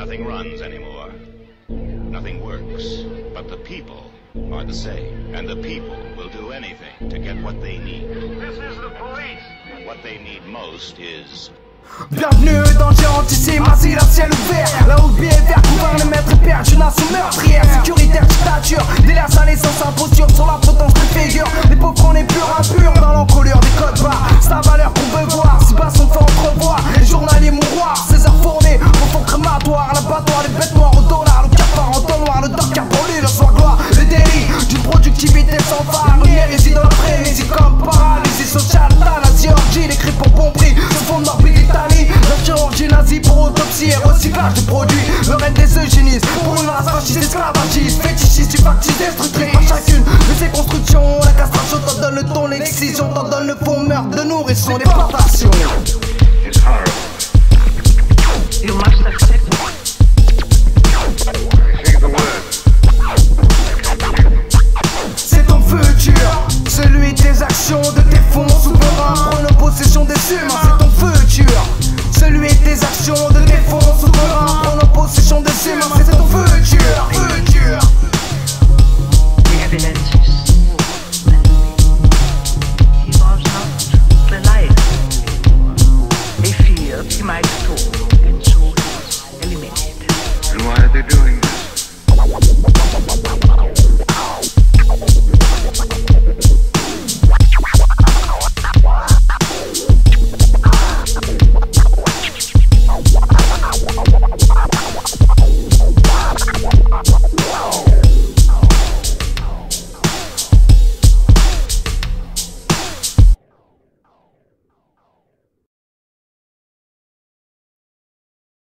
Nothing runs anymore. Nothing works. But the people are the same. And the people will do anything to get what they need. This is the police. What they need most is Bienvenue dans géantissime pour Se de l'Italie La chirurgie nazie pour autopsie et recyclage de produits. Le règne des eugénistes Pour une race fasciste esclavagiste. Fétichiste, tu factices destructrice Par chacune de ces constructions. La castration t'en donne le ton L'excision t'en donne le fond Meurtre de nourrisson. You must accept. C'est ton futur Celui des actions de position de cima